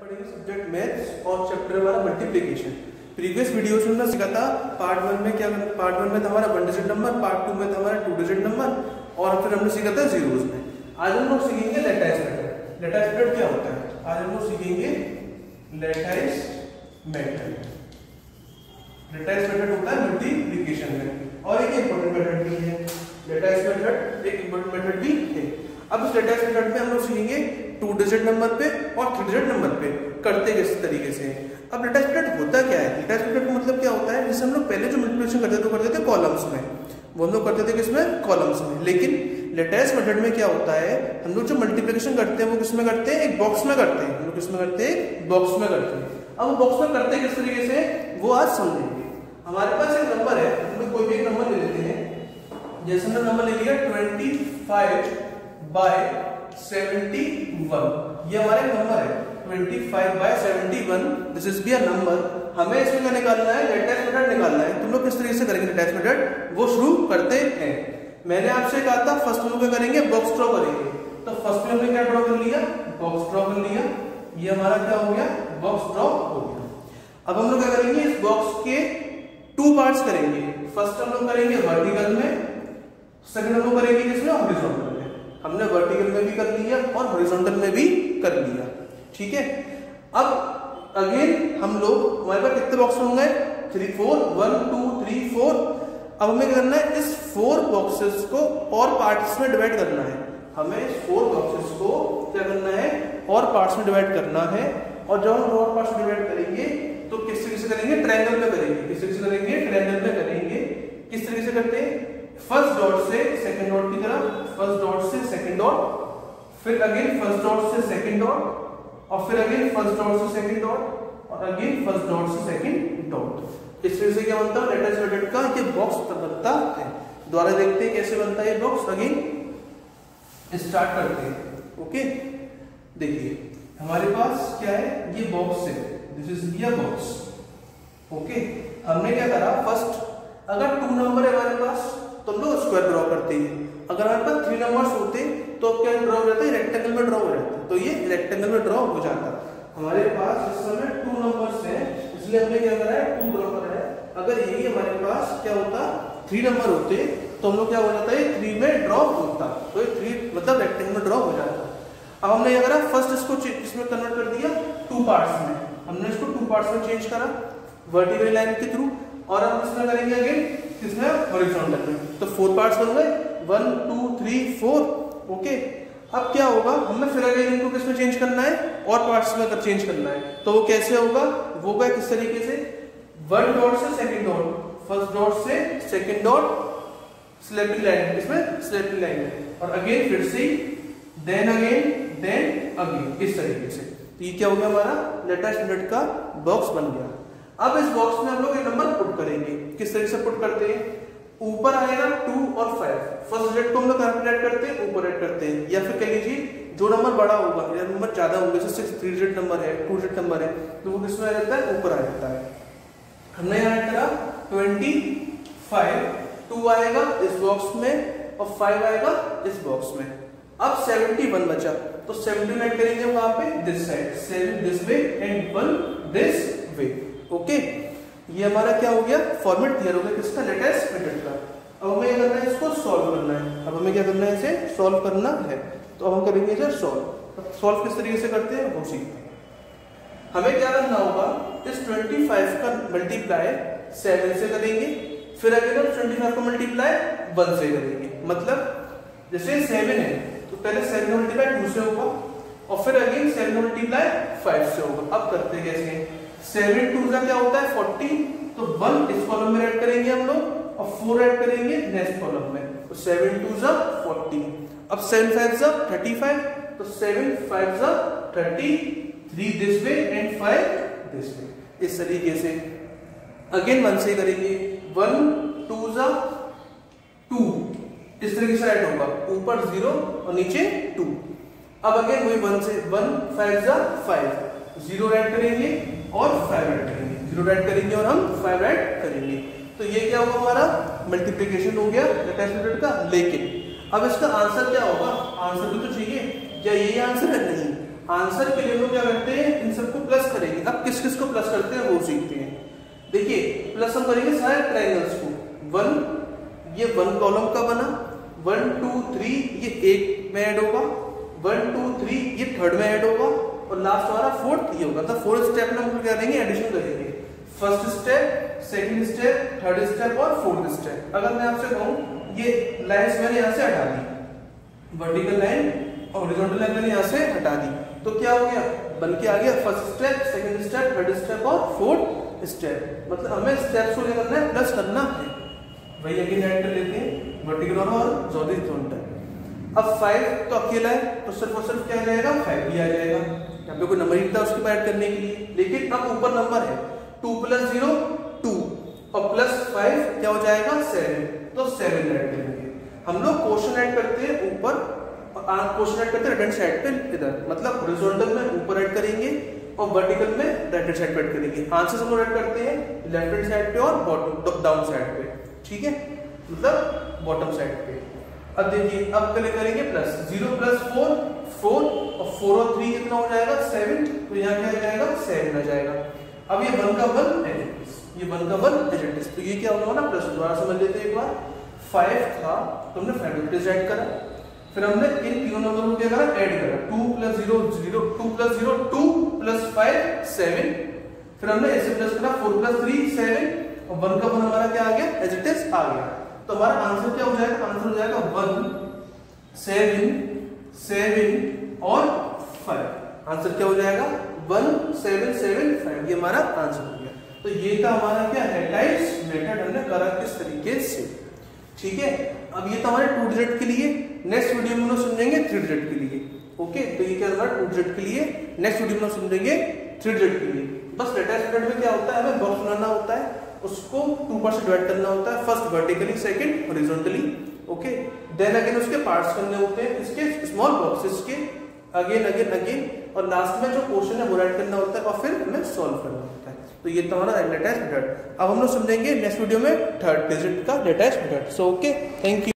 पढ़ेंगे subject maths और chapter हमारा मल्टीप्लिकेशन प्रीवियस वीडियोस में सीखा था पार्ट वन में क्या पार्ट वन में था हमारा one digit number part two में था हमारा टू डिजिट नंबर और फिर हमने सीखा था जीरोस में. आज हम लोग सीखेंगे लेटाइस मेथड लेटाइस मेथड क्या होता है? आज हम लोग सीखेंगे लेटाइस मेथड लेटाइस मेथड होता है मल्टीप्लिकेशन में. और एक इंपॉर्टेंट मेथड भी है. लेटाइस मेथड एक इंपॉर्टेंट मेथड भी है. अब इस लेटाइस मेथड में हम लोग सीखेंगे टू डिजिट नंबर पे और थ्री डिजिट नंबर पे, करते किस तरीके से? अब लेटाइस मेथड होता क्या है? लेटाइस मेथड का मतलब क्या होता है? जैसे हम लोग पहले जो मल्टीप्लिकेशन करते थे, वो करते थे कॉलम्स में। वो हम लोग करते थे किसमें? कॉलम्स में। लेकिन लेटेस्ट मेथड में क्या होता है? हम लोग जो मल्टीप्लिकेशन करते हैं, वो किसमें करते हैं? एक बॉक्स में करते हैं। हम लोग किसमें करते हैं? बॉक्स में करते हैं। अब वो बॉक्स में करते हैं किस तरीके से? वो आज समझेंगे। हमारे पास एक नंबर है। हम लोग कोई भी एक नंबर ले लेते हैं। जैसे हमने नंबर ले लिया twenty five by seventy one ये हमारा नंबर है. Twenty five by seventy one this is B number हमें इसमें क्या निकालना है? लेटेस्ट मेथड निकालना है. तुम लोग किस तरीके से करेंगे लेटेस्ट मेथड वो शुरू करते हैं. मैंने आपसे कहा था फ़र्स्ट में क्या करेंगे बॉक्स ड्रॉ करेंगे. तो फ़र्स्ट में क्या ड्रॉ कर लिया? बॉक्स ड्रॉ कर लिया. ये हमारा क्या हो गया? बॉक्स ड्रॉ हो गया. अब हम लोग क्या करेंगे? इस बॉक्स के टू पार्ट्स करेंगे. फ़र्स्ट हम लोग करेंगे वर्टिकल में. सेकंड हम लोग करेंगे किसमें? हॉरिजॉन्टल हमने वर्टिकल में भी कर लिया और हॉरिजॉन्टल में भी कर लिया। ठीक है? अब अगेन हम लोग, हमारे पास कितने बॉक्स होंगे? Three four one two three four अब हमें क्या करना है? इस फोर बॉक्सेस को और पार्ट्स में डिवाइड करना है। हमें इस फोर बॉक्सेस को क्या करना है? और पार्ट्स में डिवाइड करना है। और जब हम और पार्ट्स में डिवाइड करेंगे तो किस तरीके से करेंगे? ट्रायंगल में करेंगे। किस तरीके से करेंगे? ट्रायंगल में करेंगे। किस तरीके से करते हैं? फ़र्स्ट डॉट से सेकंड डॉट की तरफ़ फ़र्स्ट डॉट से सेकंड डॉट फिर अगेन फ़र्स्ट डॉट से सेकंड डॉट और फिर अगेन फ़र्स्ट डॉट से सेकंड डॉट और अगेन फ़र्स्ट डॉट से सेकंड डॉट इस तरह से क्या बनता है? लेटेस्ट मेथड का ये बॉक्स बनता है। द्वारा देखते हैं कैसे बनता है ये बॉक्स अगेन स्टार्ट करते हैं। ओके देखिए, हमारे पास क्या है? ये बॉक्स है। दिस इज़ ये बॉक्स ओके हमने क्या करा? फ़र्स्ट अगर टू नंबर है हमारे पास तो हम लोग स्क्वायर ड्रॉ करते हैं। अगर हमारे पास थ्री नंबर्स होते तो क्या ड्रॉ हो जाता है? रेक्टेंगल में ड्रॉ हो जाता तो ये रेक्टेंगल में ड्रॉ हो जाता हमारे पास इस समय टू नंबर्स हैं, इसलिए हमने क्या करा है? टू ड्रॉ करा है। अगर यही हमारे पास क्या होता थ्री नंबर होते तो हम लोग क्या हो जाता है? थ्री में ड्रॉ होता। तो ये थ्री मतलब रेक्टेंगल में ड्रॉ हो जाता अब हमने क्या करा फ़र्स्ट इसको इसमें कन्वर्ट कर दिया टू पार्ट्स में। हमने इसको टू पार्ट्स में चेंज करा वर्टिकल लाइन के थ्रू और हम इसमें करेंगे अगेन किसमें? हॉरिजॉन्टल में। तो फोर पार्ट्स बन गए। One two three four okay अब क्या होगा? हमें फिर अगेन इनको किसमें चेंज करना है? और पार्ट्स में अगर चेंज करना है तो वो कैसे होगा? वो होगा किस तरीके से? वन डॉट से सेकंड डॉट फ़र्स्ट डॉट से सेकंड डॉट स्लैपिंग लाइन इसमें स्लैपिंग लाइन है। और अगेन फिर से देन अगेन देन अगेन इस तरीके से। तो ये क्या हो गया हमारा? लेटेस्ट मिनट का बॉक्स बन गया। अब इस बॉक्स में हम लोग एक नंबर पुट करेंगे। किस तरीके से पुट करते हैं? ऊपर आएगा टू और फाइव फ़र्स्ट डिजिट को हम लोग कैलकुलेट करते हैं, ऊपर ऐड करते हैं। या फिर कह लीजिए, जो नंबर बड़ा होगा, या नंबर ज़्यादा होगा, जैसे सिक्स थ्री डिजिट नंबर है टू डिजिट नंबर है तो वो किसमें आ जाता है? ऊपर आ जाता है। हमने यहाँ करा? ट्वेंटी फाइव टू आएगा इस बॉक्स में और फाइव आएगा इस बॉक्स में। अब सेवेंटी वन बचा। तो सेवेंटी ऐड करेंगे वहाँ पे this side seven this way and one this way okay ये हमारा क्या हो गया? फॉर्मेट क्लियर हो गया किसका? लेटेस्ट मेथड का। अब हमें क्या करना है? इसको सॉल्व करना है। अब हमें क्या करना है इसे? सॉल्व करना है। तो अब हम करेंगे इसे सॉल्व सॉल्व किस तरीके से करते हैं? वो सीखते हैं। हमें क्या करना होगा? इस 25 का मल्टीप्लाई 7 से करेंगे। फिर अगर हम 25 का मल्टीप्लाई 1 से करेंगे। मतलब जैसे 7 है तो पहले 7 का मल्टीप्लाई 2 से होगा और फिर अगेन 7 का मल्टीप्लाई 5 से होगा। अब करते कैसे? सेवन टू का क्या होता है? फोर्टी तो वन इस कॉलम में ऐड करेंगे हम लोग और फोर ऐड करेंगे नेक्स्ट कॉलम में. तो सेवन टू जा फोर्टी अब सेवन फाइव जा थर्टी फाइव तो सेवन फाइव जा thirty three this way and five this way इस तरीके से. अगेन वन से करेंगे. वन टू जा टू इस तरीके से ऐड होगा. ऊपर ज़ीरो और नीचे टू अब अगेन वही वन से वन फाइव जा फाइव ज़ीरो ऐड करेंगे. और फाइव ऐड करेंगे। ज़ीरो ऐड करेंगे और हम फाइव ऐड करेंगे। तो ये क्या होगा हमारा? मल्टीप्लीकेशन हो गया का लेकिन अब इसका आंसर क्या होगा? आंसर भी तो चाहिए क्या यही आंसर है? नहीं। आंसर के लिए लोग क्या करते हैं? इन सबको प्लस करेंगे। अब किस किस को प्लस करते हैं वो सीखते हैं। देखिए प्लस हम करेंगे सारे ट्राइंगल्स को। वन ये वन कॉलम का बना। वन टू थ्री ये एक में ऐड होगा। वन टू थ्री ये थर्ड में ऐड होगा। और लास्ट हमारा फोर्थ ये होगा। तो फोर्थ स्टेप में हम क्या करेंगे एडिशन करेंगे first step second step third step और फोर्थ स्टेप अगर मैं आपसे कहूँ, ये लाइंस मैंने यहाँ से हटा दी। वर्टिकल लाइन और हॉरिजॉन्टल लाइन मैंने यहाँ से हटा दी। तो क्या हो गया? बन के आ गया first step second step third step और फोर्थ स्टेप मतलब हमें स्टेप्स को क्या करना है प्लस करना है। वही अगेन कर लेते हैं। वर्टिकल और हॉरिजॉन्टल अब फाइव तो अकेला है तो सिर्फ़ और सिर्फ़ क्या जाएगा? फाइव भी आ जाएगा। यहाँ पे कोई नंबर ही था उसके बाद करने के लिए। लेकिन अब ऊपर नंबर है। टू प्लस ज़ीरो टू और प्लस फाइव क्या हो जाएगा? सेवन तो सेवन ऐड करेंगे। हम लोग क्वेश्चन ऐड करते हैं ऊपर। क्वेश्चन ऐड करते हैं राइट साइड पे, इधर। मतलब हॉरिजॉन्टल में ऊपर ऐड करेंगे और वर्टिकल में राइट हैंड साइड पे ऐड करेंगे। आंसर हम लोग ऐड करते हैं। लेफ़्ट हैंड साइड पे और बॉटम डाउन साइड पे। ठीक है? मतलब बॉटम साइड पे। अब देखिए, अब करेंगे plus zero plus four four और फोर और थ्री कितना हो जाएगा? सेवन तो यहाँ क्या आ जाएगा? सेवन आ जाएगा। अब ये वन का वन ये वन का वन एजेंटिस तो ये क्या होगा ना? प्लस दोबारा समझ लेते हैं एक बार। फाइव था तो हमने फाइव एजेंटिस ऐड करा। फिर हमने इन तीनों नंबर को क्या करा? ऐड करा। Two plus zero zero two plus zero two plus five seven फिर हमने ऐसे प्लस करा फोर प्लस थ्री सेवन और वन का वन हमारा क्या आ गया? एजेंटिस आ गया। तो हमारा आंसर क्या हो जाएगा? आंसर हो जाएगा वन सेवन सेवन और फाइव। आंसर क्या हो जाएगा? One, seven seven, five. ये हमारा आंसर हो गया। तो ये था हमारा क्या है टाइप्स मेथड हमने करा किस तरीके से? ठीक है? अब ये तो हमारे टू डिजिट के लिए। नेक्स्ट वीडियो में हम लोग थ्री डिजिट के लिए। ओके तो ये क्या टू डिजिट के लिए। नेक्स्ट वीडियो में हम समझेंगे थ्री डिजिट के लिए। बस लेटेस्ट मेथड में क्या होता है? हमें बॉक्स बनाना होता है। उसको टू पार्ट से डिवाइड करना होता है। First vertically second horizontally okay then again उसके पार्ट्स करने होते हैं, इसके स्मॉल बॉक्सेस के अगेन अगेन अगेन और लास्ट में जो क्वेश्चन है, वो राइट करना होता है, और फिर हमें सॉल्व करना होता है। तो ये तो हमारा लेटेस्ट मेथड अब हम लोग समझेंगे नेक्स्ट वीडियो में थर्ड डिजिट का latest method so okay thank you